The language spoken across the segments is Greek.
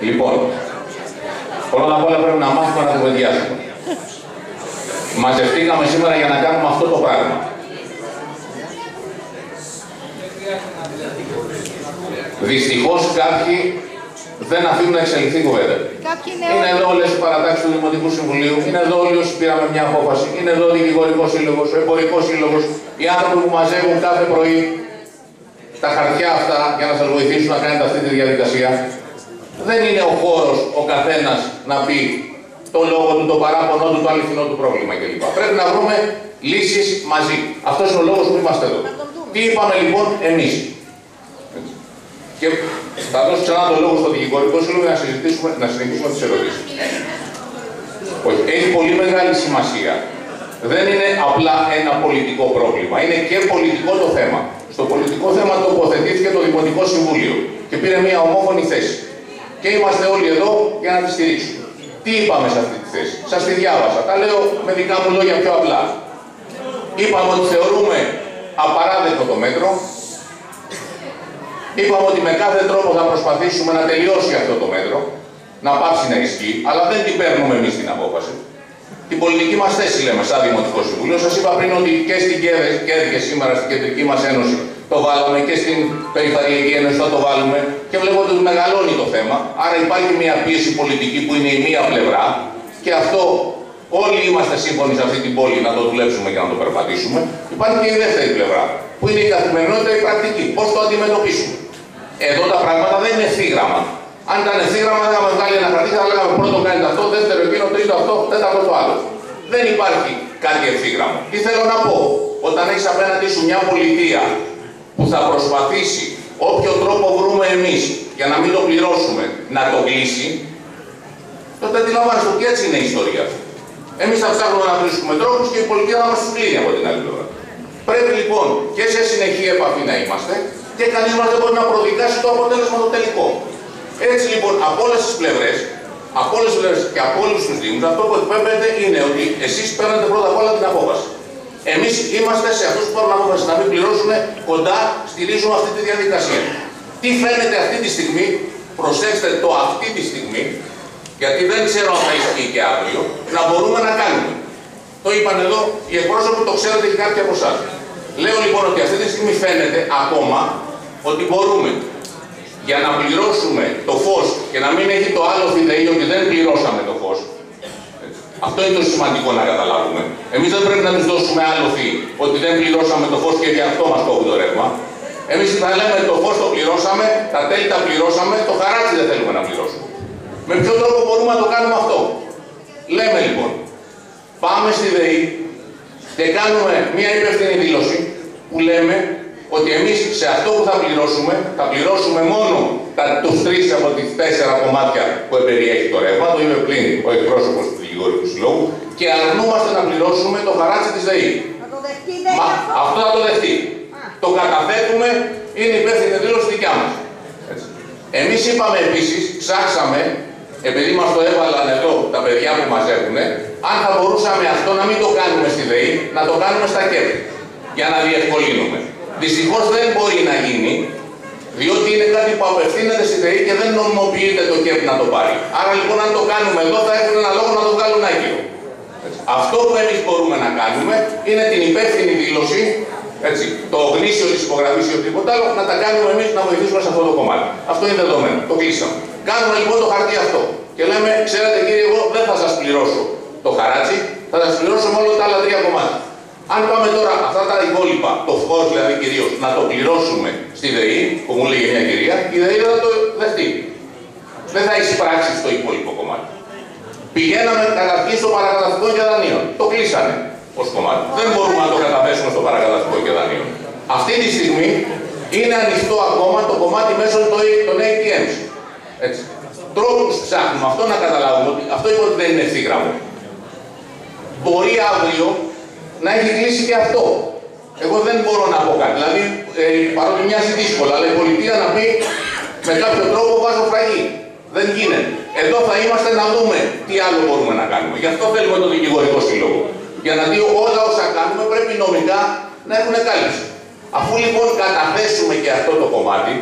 Λοιπόν, πρώτα απ' όλα πρέπει να μάθουμε να κουβεντιάσουμε. Μαζευτήκαμε σήμερα για να κάνουμε αυτό το πράγμα. Δυστυχώς κάποιοι δεν αφήνουν να εξελιχθεί η κουβέντα. Είναι εδώ όλες οι παρατάξεις του Δημοτικού Συμβουλίου, είναι εδώ όλοι όσοι πήραμε μια απόφαση, είναι εδώ ο Δικηγορικός Σύλλογος, ο Εμπορικός Σύλλογος, οι άνθρωποι που μαζεύουν κάθε πρωί τα χαρτιά αυτά για να σας βοηθήσουν να κάνετε αυτή τη διαδικασία. Δεν είναι ο χώρος ο καθένας να πει το λόγο του, το παράπονο του, το αληθινό του πρόβλημα κλπ. Πρέπει να βρούμε λύσεις μαζί. Αυτός είναι ο λόγος που είμαστε εδώ. Τι είπαμε λοιπόν εμείς; Και θα δώσω ξανά το λόγο στο δικηγορικό σύλλογο για να, συζητήσουμε, να συνεχίσουμε τις ερωτήσεις. Όχι, έχει πολύ μεγάλη σημασία. Δεν είναι απλά ένα πολιτικό πρόβλημα. Είναι και πολιτικό το θέμα. Στο πολιτικό θέμα τοποθετήθηκε το Δημοτικό Συμβούλιο και πήρε μια ομόφωνη θέση. Και είμαστε όλοι εδώ για να τη στηρίξουμε. Τι είπαμε σε αυτή τη θέση; Σας τη διάβασα. Τα λέω με δικά μου λόγια πιο απλά. Είπαμε ότι θεωρούμε απαράδεκτο το μέτρο, Είπαμε ότι με κάθε τρόπο θα προσπαθήσουμε να τελειώσει αυτό το μέτρο, να πάψει να ισχύει, αλλά δεν την παίρνουμε εμείς την απόφαση. Την πολιτική μας θέση λέμε, σαν Δημοτικό Συμβούλιο. Σας είπα πριν ότι και στην ΚΕΔ και σήμερα στην Κεντρική μας Ένωση το βάλαμε και στην Περιφερειακή Ένωση θα το βάλουμε και βλέπω ότι μεγαλώνει το θέμα. Άρα υπάρχει μια πίεση πολιτική που είναι η μία πλευρά και αυτό όλοι είμαστε σύμφωνοι σε αυτή την πόλη να το δουλέψουμε και να το περπατήσουμε. Υπάρχει και η δεύτερη πλευρά που είναι η καθημερινότητα, η πρακτική. Πώς το αντιμετωπίσουμε. Εδώ τα πράγματα δεν είναι ευθύγραμμα. Αν ήταν ευθύγραμμα, θα είχαμε βγάλει ένα χαρτί, θα λέγαμε πρώτο κάνετε αυτό, δεύτερο εκείνο, τρίτο αυτό, τέταρτο το άλλο. Δεν υπάρχει κάτι ευθύγραμμα. Τι θέλω να πω, όταν έχεις απέναντί σου μια πολιτεία που θα προσπαθήσει όποιο τρόπο βρούμε εμείς για να μην το πληρώσουμε να το κλείσει, τότε αντιλαμβάνεστε ότι έτσι είναι η ιστορία αυτή. Εμείς θα ψάχνουμε να βρίσκουμε τρόπους και η πολιτεία θα μας τους κλείνει από την άλλη πλευρά. Πρέπει λοιπόν και σε συνεχή επαφή να είμαστε και κανείς μας δεν μπορεί να προδικάσει το αποτέλεσμα το τελικό. Έτσι λοιπόν από όλες τις πλευρές, από όλες τις πλευρές και από όλους τους Δήμους, αυτό που εκπέμπεται είναι ότι εσείς παίρνετε πρώτα απ' όλα την απόφαση. Εμείς είμαστε σε αυτούς που παίρνουν απόφαση να μην πληρώσουν κοντά, στηρίζουμε αυτή τη διαδικασία. Τι φαίνεται αυτή τη στιγμή, προσέξτε το αυτή τη στιγμή, γιατί δεν ξέρω αν θα ισχύει και αύριο, να μπορούμε να κάνουμε. Το είπαν εδώ οι εκπρόσωποι, το ξέρετε και κάποιοι από εσάς. Λέω λοιπόν ότι αυτή τη στιγμή φαίνεται ακόμα ότι μπορούμε για να πληρώσουμε το φως και να μην έχει το άλλο φιδεή ότι δεν πληρώσαμε το φως. Αυτό είναι το σημαντικό να καταλάβουμε. Εμείς δεν πρέπει να τους δώσουμε άλλο φύ ότι δεν πληρώσαμε το φως και για αυτό μας κόβει το ρεύμα. Εμείς θα λέμε το φως το πληρώσαμε, τα τέλη τα πληρώσαμε, το χαράτσι δεν θέλουμε να πληρώσουμε. Με ποιο τρόπο μπορούμε να το κάνουμε αυτό; Λέμε λοιπόν, πάμε στη ΔΕΗ και κάνουμε μια υπεύθυνη δήλωση που λέμε ότι εμείς σε αυτό που θα πληρώσουμε, θα πληρώσουμε μόνο τα, τους τρεις από τις τέσσερα κομμάτια που περιέχει το ρεύμα, το είπε πλήν ο εκπρόσωπος του Δικηγορικού Συλλόγου, και αρνούμαστε να πληρώσουμε το χαράτσι της ΔΕΗ. Μα, αυτό θα το δεχτεί. Το καταθέτουμε, είναι υπεύθυνη δήλωση δικιά μας. Εμείς είπαμε επίσης, ψάξαμε επειδή μας το έβαλαν εδώ τα παιδιά που μαζεύουν, αν θα μπορούσαμε αυτό να μην το κάνουμε στη ΔΕΗ, να το κάνουμε στα κέντρα, για να διευκολύνουμε. Δυστυχώς δεν μπορεί να γίνει, διότι είναι κάτι που απευθύνεται στη ΔΕΗ και δεν νομιμοποιείται το ΚΕΠ να το πάρει. Άρα λοιπόν αν το κάνουμε εδώ θα έχουν ένα λόγο να το βγάλουν άγιο. Αυτό που εμείς μπορούμε να κάνουμε είναι την υπεύθυνη δήλωση, έτσι, το γνήσιο της υπογραφής ή οτιδήποτε άλλο, να τα κάνουμε εμείς να βοηθήσουμε σε αυτό το κομμάτι. Αυτό είναι δεδομένο. Το κλείσαμε. Κάνουμε λοιπόν το χαρτί αυτό. Και λέμε, ξέρετε κύριε, εγώ δεν θα σας πληρώσω το χαράτσι, θα σας πληρώσω μόνο τα άλλα τρία κομμάτια. Αν πάμε τώρα αυτά τα υπόλοιπα, το φως δηλαδή κυρίως, να το πληρώσουμε στη ΔΕΗ, που μου λέει μια κυρία, η ΔΕΗ δεν θα το δεχτεί. Δεν θα εισπράξει στο υπόλοιπο κομμάτι. Πηγαίναμε καταρχήν στο παρακαταστικό και δανείων. Το κλείσανε ως κομμάτι. Δεν μπορούμε να το καταθέσουμε στο παρακαταστικό και δανείων. Αυτή τη στιγμή είναι ανοιχτό ακόμα το κομμάτι μέσω των ATMs. Έτσι. Τρόπους ψάχνουμε αυτό να καταλάβουμε ότι αυτό είπε ότι δεν είναι ευθύγραμμο. Μπορεί αύριο να έχει κλείσει και αυτό. Εγώ δεν μπορώ να πω κάτι. Δηλαδή, ε, παρότι μοιάζει δύσκολο, αλλά η πολιτεία να πει με κάποιο τρόπο βάζω φραγή. Δεν γίνεται. Εδώ θα είμαστε να δούμε τι άλλο μπορούμε να κάνουμε. Γι' αυτό θέλουμε το δικηγορικό σύλλογο. Για να δει όλα όσα κάνουμε πρέπει νομικά να έχουν κάλυψη. Αφού λοιπόν καταθέσουμε και αυτό το κομμάτι,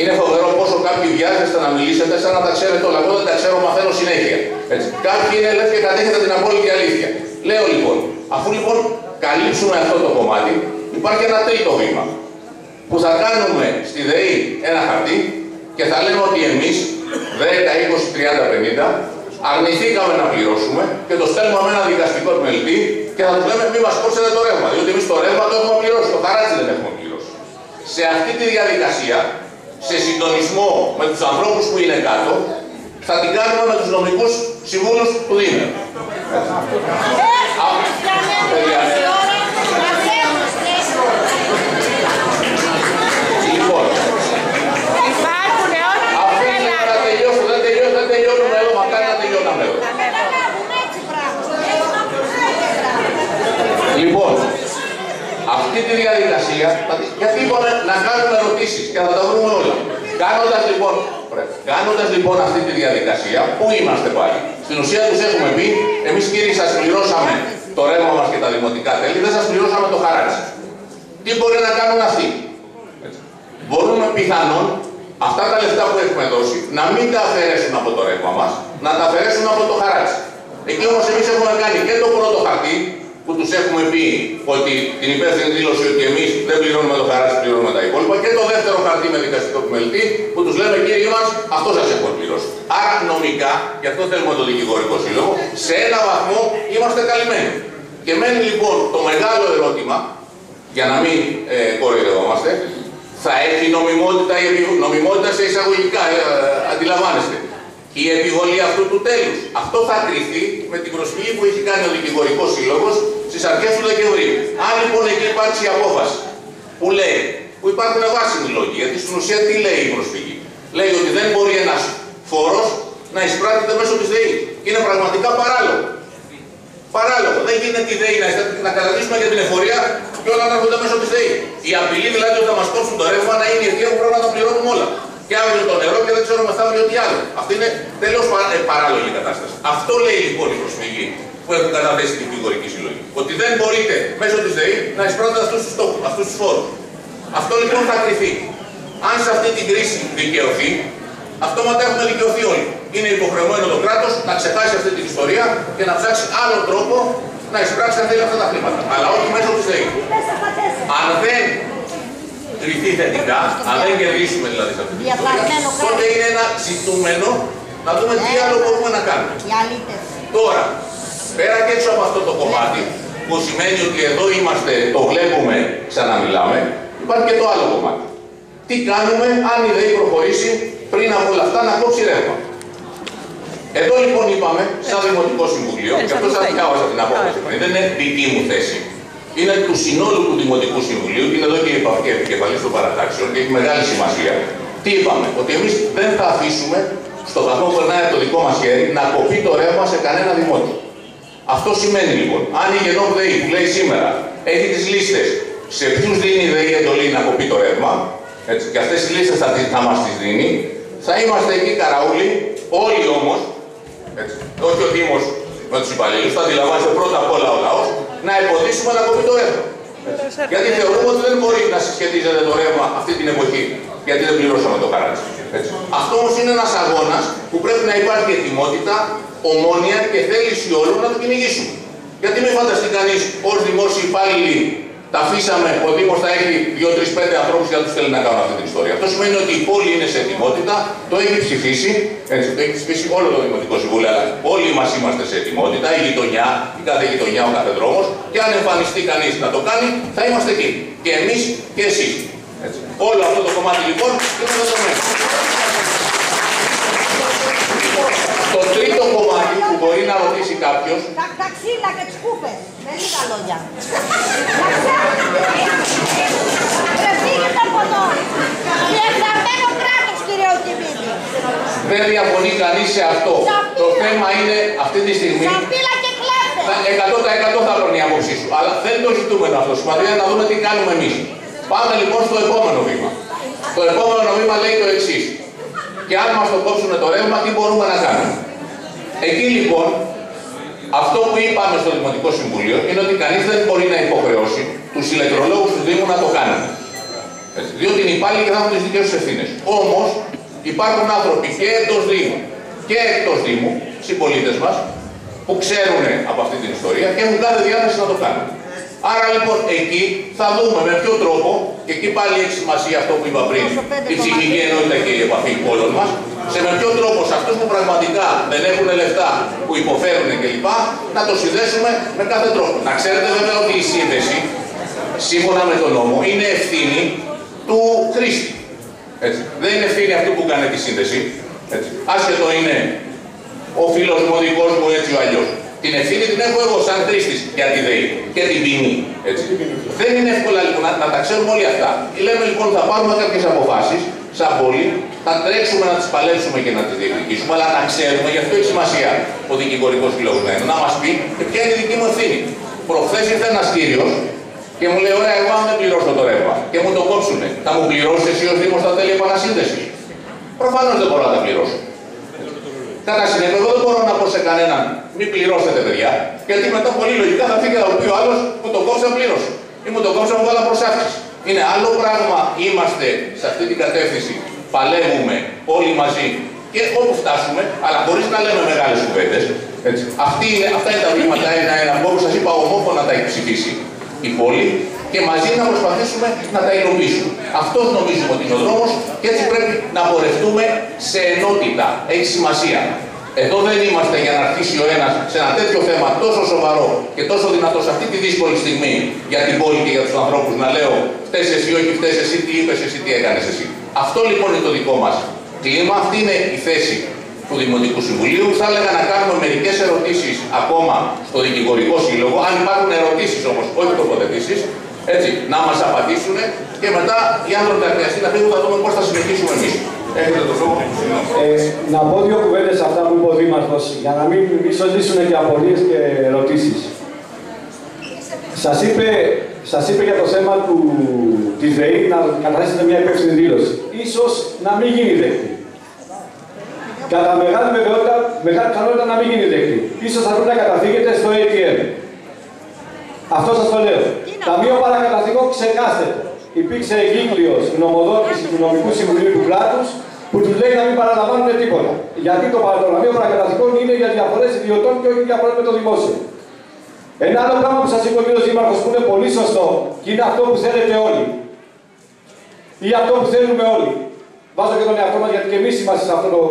Είναι φοβερό πόσο κάποιοι βιάζεστε να μιλήσετε σαν να τα ξέρετε όλα. Εγώ δεν τα ξέρω, μαθαίνω συνέχεια. Έτσι. Κάποιοι είναι λες και κατέχετε την απόλυτη αλήθεια. Λέω λοιπόν, αφού λοιπόν καλύψουμε αυτό το κομμάτι, υπάρχει ένα τρίτο βήμα. Που θα κάνουμε στη ΔΕΗ ένα χαρτί και θα λέμε ότι εμείς 10, 20, 30, 50 αρνηθήκαμε να πληρώσουμε και το στέλνουμε με ένα δικαστικό επιμελητή και θα του λέμε μην μας κόψετε το ρεύμα. Διότι εμείς το ρεύμα το έχουμε πληρώσει, το χαράτσι δεν έχουμε πληρώσει. Σε αυτή τη διαδικασία σε συντονισμό με τους ανθρώπους που είναι κάτω, θα την κάνουμε με τους νομικούς συμβούλους του Δήμου. Λοιπόν, αφήστε να τελειώσω, δεν τελειώσω, δεν τελειώνουμε εδώ, μακάρι να τελειώναμε εδώ. Λοιπόν, αυτή τη διαδικασία, γιατί είπαμε να κάνουμε ερωτήσεις και θα τα βρούμε όλα. Κάνοντας λοιπόν, κάνοντας, λοιπόν αυτή τη διαδικασία, πού είμαστε πάλι; Στην ουσία τους έχουμε πει, εμείς κύριοι σας πληρώσαμε το ρεύμα μας και τα δημοτικά τέλη, δεν σας πληρώσαμε το χαράτσι. Τι μπορεί να κάνουν αυτοί; Έτσι. Μπορούμε πιθανόν αυτά τα λεφτά που έχουμε δώσει να μην τα αφαιρέσουν από το ρεύμα μας, να τα αφαιρέσουν από το χαράτσι. Εκεί όμως εμείς έχουμε κάνει και το πρώτο χαρτί, που τους έχουμε πει ότι την υπεύθυνη δήλωση ότι εμείς δεν πληρώνουμε το χαράτσι, πληρώνουμε τα υπόλοιπα. Και το δεύτερο χαρτί με δικαστικό επιμελητή που τους λέμε κύριοι μας, αυτό σας έχουμε πληρώσει. Άρα νομικά, γι' αυτό θέλουμε το δικηγορικό σύλλογο, σε ένα βαθμό είμαστε καλυμμένοι. Και μένει λοιπόν το μεγάλο ερώτημα, για να μην ε, κοροϊδευόμαστε, θα έχει νομιμότητα, νομιμότητα σε εισαγωγικά, ε, αντιλαμβάνεστε η επιβολή αυτού του τέλους. Αυτό θα κρυφτεί με την προσφυγή που έχει κάνει ο Δικηγορικός Σύλλογος στις αρχές του Δεκεμβρίου. Αν λοιπόν εκεί υπάρξει απόφαση που λέει, που υπάρχουν βάσιμοι λόγοι, γιατί στην ουσία τι λέει η προσφυγή; Λέει ότι δεν μπορεί ένας φόρος να εισπράττεται μέσω της ΔΕΗ. Και είναι πραγματικά παράλογο. Παράλογο. Δεν γίνεται η ΔΕΗ να, να καταδείσουμε για την εφορία και όλα να έρχονται μέσω της ΔΕΗ. Η απειλή δηλαδή ότι θα μας κόψουν το ρεύμα να είναι η αιτία που πρέπει να τα πληρώνουμε όλα και αύριο το νερό και δεν ξέρω μεθαύριο τι άλλο. Αυτή είναι τελείω ε, παράλογη κατάσταση. Αυτό λέει λοιπόν η προσφυγή που έχουν καταθέσει την δικηγορική συλλογή. Ότι δεν μπορείτε μέσω της ΔΕΗ να εισπράττετε αυτούς τους στόχους, αυτούς τους φόρους. Αυτό λοιπόν θα κρυθεί. Αν σε αυτή την κρίση δικαιωθεί, αυτόματα έχουμε δικαιωθεί όλοι. Είναι υποχρεωμένο το κράτος να ξεχάσει αυτή την ιστορία και να ψάξει άλλο τρόπο να εισπράξει αν θέλει αυτά τα χρήματα. Αλλά όχι μέσω της ΔΕΗ. Αν δεν κρυθεί θετικά, αν δεν κερδίσουμε δηλαδή σε αυτή την ιστορία, τότε είναι ένα ζητούμενο να δούμε τι ναι. άλλο μπορούμε να κάνουμε. Τώρα, πέρα και έξω από αυτό το κομμάτι, που σημαίνει ότι εδώ είμαστε, το βλέπουμε, ξαναμιλάμε, υπάρχει και το άλλο κομμάτι. Τι κάνουμε αν η ΔΕΗ προχωρήσει πριν από όλα αυτά να κόψει ρεύμα. Εδώ λοιπόν είπαμε, σαν Δημοτικό Συμβουλίο, και αυτό σας διάβασα την απόφαση, δεν είναι δική μου θέση, είναι του συνόλου του Δημοτικού Συμβουλίου και είναι εδώ και η επικεφαλής των παρατάξεων και έχει μεγάλη σημασία. Τι είπαμε, ότι εμείς δεν θα αφήσουμε στο βαθμό που περνάει από το δικό μας χέρι να κοπεί το ρεύμα σε κανένα δημότη. Αυτό σημαίνει λοιπόν, αν η Γενόμ ΔΕΗ που λέει σήμερα έχει τις λίστες σε ποιους δίνει η ΔΕΗ εντολή να κοπεί το ρεύμα, έτσι, και αυτές οι λίστες θα, θα μας τις δίνει, θα είμαστε εκεί καραούλοι, όλοι όμως, όχι ο Δήμο με τους υπαλλήλους, θα αντιλαμβάνεστε πρώτα απ' όλα ο λαός, να εμποδίσουμε να κοπεί το ρεύμα. Γιατί θεωρούμε ότι δεν μπορεί να συσχετίζεται το ρεύμα αυτή την εποχή, γιατί δεν πληρώσαμε το χαράτσι. Αυτό όμως είναι ένας αγώνας που πρέπει να υπάρχει ετοιμότητα, ομόνια και θέληση όλων να το κυνηγήσουμε. Γιατί μην φανταστεί κανείς ως δημόσιοι υπάλληλοι τα αφήσαμε, ο Δήμος θα έχει 2-3-5 ανθρώπους για να τους θέλει να κάνουν αυτή την ιστορία. Αυτό σημαίνει ότι η πόλη είναι σε ετοιμότητα, το έχει ψηφίσει, έτσι, το έχει ψηφίσει όλο το Δημοτικό Συμβούλιο, αλλά όλοι μας είμαστε σε ετοιμότητα, η γειτονιά, η κάθε γειτονιά, ο κάθε δρόμος, και αν εμφανιστεί κανείς να το κάνει, θα είμαστε εκεί. Και εμείς και εσείς. Όλο αυτό το κομμάτι λοιπόν είναι δεδομένο. Το τρίτο κομμάτι που μπορεί να ρωτήσει κάποιος. Τα, τα ξύλα και τις κούπες. Με λίγα λόγια. από εδώ. Διεφθαρμένο κράτος, κύριε Οκυμίδη. Δεν διαφωνεί κανείς σε αυτό. Το θέμα είναι αυτή τη στιγμή. Σαπίλα και κλέφτες. 100% θα βρουν η άποψή σου. Αλλά δεν το ζητούμε αυτό. Σημαντικό είναι να δούμε τι κάνουμε εμείς. Πάμε λοιπόν στο επόμενο βήμα. Το επόμενο βήμα λέει το εξής. Και αν μας το κόψουν το ρεύμα, τι μπορούμε να κάνουμε; Εκεί λοιπόν, αυτό που είπαμε στο Δημοτικό Συμβούλιο είναι ότι κανείς δεν μπορεί να υποχρεώσει τους ηλεκτρολόγους του Δήμου να το κάνουν. Έτσι. Διότι είναι υπάλληλοι και θα έχουν τις δικές τους ευθύνες. Όμως υπάρχουν άνθρωποι και εντός Δήμου και εκτός Δήμου, συμπολίτες μας, που ξέρουν από αυτή την ιστορία και έχουν κάθε διάθεση να το κάνουν. Άρα λοιπόν εκεί θα δούμε με ποιο τρόπο, και εκεί πάλι έχει σημασία αυτό που είπα πριν, η ψυχική ενότητα και η επαφή όλων μας, σε με ποιο τρόπο σε αυτούς που πραγματικά δεν έχουν λεφτά, που υποφέρουν κλπ. να το συνδέσουμε με κάθε τρόπο. Να ξέρετε βέβαια ότι η σύνδεση, σύμφωνα με τον νόμο, είναι ευθύνη του χρήστη. Έτσι. Δεν είναι ευθύνη αυτού που κάνει τη σύνδεση. Έτσι. Άσχετο είναι ο φίλος μου, ο δικός μου, έτσι ο αλλιώς. Την ευθύνη την έχω εγώ σαν χρήστης για τη ΔΕΗ και την ποινή. Έτσι. Δεν είναι εύκολα λοιπόν να, να τα ξέρουμε όλοι αυτά. Λέμε λοιπόν θα πάρουμε κάποιες αποφάσεις σαν πόλη, θα τρέξουμε να τις παλέψουμε και να τις διεκδικήσουμε, αλλά να ξέρουμε, γι' αυτό έχει σημασία ο δικηγορικός σύλλογο να μας πει και ποια είναι η δική μου ευθύνη. Προχθές ήρθε ένας κύριος και μου λέει: Ωραία, εγώ αν δεν πληρώσω το ρεύμα και μου το κόψουνε, θα μου πληρώσεις εσύ ως Δήμος τα τέλη επανασύνδεση. Προφανώς δεν μπορώ να τα πληρώσω. Κατά συνέπεια, εγώ δεν μπορώ να πω σε κανέναν μην πληρώσετε, παιδιά, γιατί μετά πολύ λογικά θα φύγει να πει ο άλλος που το κόψε πλήρωσε. Ή μου το κόψε μου βάλα προσάφησης. Είναι άλλο πράγμα, είμαστε σε αυτή την κατεύθυνση, παλεύουμε όλοι μαζί και όπου φτάσουμε, αλλά χωρίς να λέμε μεγάλες κουβέντες. Αυτά είναι τα βήματα ένα-ένα που όπως σας είπα ομόφωνα τα έχει ψηφίσει η πόλη και μαζί να προσπαθήσουμε να τα υλοποιήσουμε. Αυτός νομίζουμε ότι είναι ο δρόμος και έτσι πρέπει να πορευτούμε σε ενότητα. Έχει σημασία. Εδώ δεν είμαστε για να αρχίσει ο ένας σε ένα τέτοιο θέμα τόσο σοβαρό και τόσο δυνατό σε αυτή τη δύσκολη στιγμή για την πόλη και για τους ανθρώπους να λέω φταίει εσύ, όχι φταίει εσύ, τι είπες εσύ, τι έκανες εσύ. Αυτό λοιπόν είναι το δικό μας κλίμα, αυτή είναι η θέση του Δημοτικού Συμβουλίου. Θα έλεγα να κάνουμε μερικές ερωτήσεις ακόμα στο Δικηγορικό Σύλλογο. Αν υπάρχουν ερωτήσεις όμως, όχι τοποθετήσεις, έτσι, να μας απαντήσουν και μετά οι άνθρωποι θα χρειαστεί να φύγουν, θα δούμε πώς θα συνεχίσουμε εμείς. Έχετε το λόγο. Ε, να πω δύο κουβέντες αυτά που είπε ο Δήμαρχος, για να μην μισολύσουν και απορίες και ερωτήσεις. Σας είπε, σας είπε για το θέμα του, της ΔΕΗ να καταθέσετε μια υπεύθυνη δήλωση. Ίσως να μην γίνει δεκτή. Κατά μεγάλη βεβαιότητα, μεγάλη πιθανότητα να μην γίνει δεκτή. Ίσως θα πρέπει να καταφύγετε στο ATM. Αυτό σας το λέω. Ταμείο παρακαταθήκων ξεχάστε το. Υπήρξε εγκύκλιο γνωμοδότηση του νομικού συμβουλίου του κράτους που τους λέει να μην παραλαμβάνουν τίποτα. Γιατί το Ταμείο Παρακαταθήκων είναι για διαφορές ιδιωτών και όχι διαφορές με το δημόσιο. Ένα άλλο πράγμα που σας είπε ο κ. Δήμαρχος που είναι πολύ σωστό και είναι αυτό που θέλετε όλοι. Ή αυτό που θέλουμε όλοι. Βάζω και τον εαυτό μας γιατί και εμείς είμαστε σε αυτό το,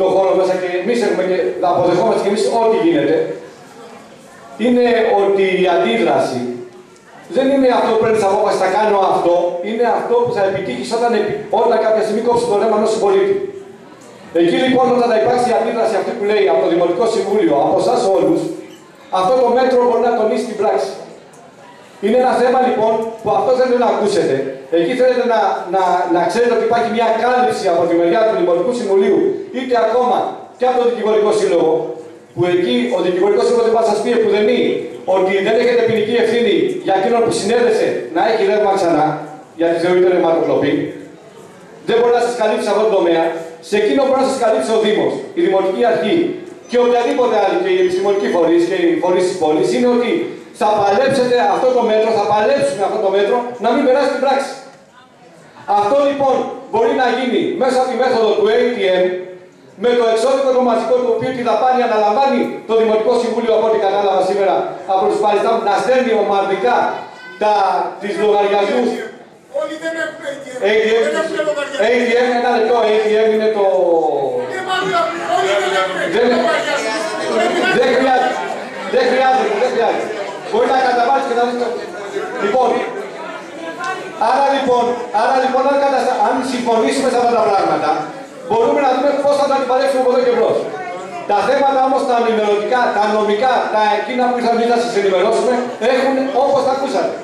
το χώρο μέσα και εμείς έχουμε και αποδεχόμαστε και εμείς ό,τι γίνεται. Είναι ότι η αντίδραση δεν είναι αυτό που πρέπει να απόφαση, θα κάνω αυτό, είναι αυτό που θα επιτύχεις όταν, όταν κάποια στιγμή κόψεις το ρεύμα ενός συμπολίτη. Εκεί λοιπόν όταν θα υπάρξει η αντίδραση αυτή που λέει από το Δημοτικό Συμβούλιο, από εσάς όλους, αυτό το μέτρο μπορεί να τονίσει την πράξη. Είναι ένα θέμα λοιπόν που αυτός θέλετε να ακούσετε. Εκεί θέλετε να, να, να ξέρετε ότι υπάρχει μια κάλυψη από τη μεριά του Δημοτικού Συμβουλίου, είτε ακόμα και από το Δικηγορικό Σύλλογο, που εκεί ο Δικηγορικός Σύλλογος δεν θα σας πει επουδενή ότι δεν έχετε ποινική ευθύνη για εκείνον που συνέδεσε να έχει ρεύμα ξανά, γιατί θεωρείται ρευματοκλοπή. Δεν μπορεί να σας καλύψει αυτό το τομέα. Σε εκείνο μπορεί να σας καλύψει ο Δήμος, η Δημοτική Αρχή και οποιαδήποτε άλλη και η επιστημονική φορείς και οι φορείς της πόλης είναι ότι θα παλέψετε αυτό το μέτρο, θα παλέψουμε αυτό το μέτρο να μην περάσει την πράξη. Αυτό λοιπόν μπορεί να γίνει μέσα από τη μέθοδο του ATM με το εξώδικο το μαζικό του οποίου τη δαπάνη αναλαμβάνει το Δημοτικό Συμβούλιο από ό,τι κατάλαβα σήμερα από τους παριστάμενους να στέλνει ομαδικά τα, τις λογαριασμούς Όλοι δεν έχουν ATM. ATM, ένα λεπτό, ATM είναι το... Δεν δεν χρειάζεται, δεν χρειάζεται, δεν χρειάζεται. Μπορεί να καταβάλεις και να δεις το... Λοιπόν, άρα λοιπόν, άρα λοιπόν αν, καταστα... αν συμφωνήσουμε σε αυτά τα πράγματα, μπορούμε να δούμε πώς θα τα αντιπαλέψουμε από εδώ και μπρος. Τα θέματα όμως τα ενημερωτικά, τα νομικά, τα εκείνα που ήρθαμε να σας ενημερώσουμε, έχουν όπως τα ακούσατε.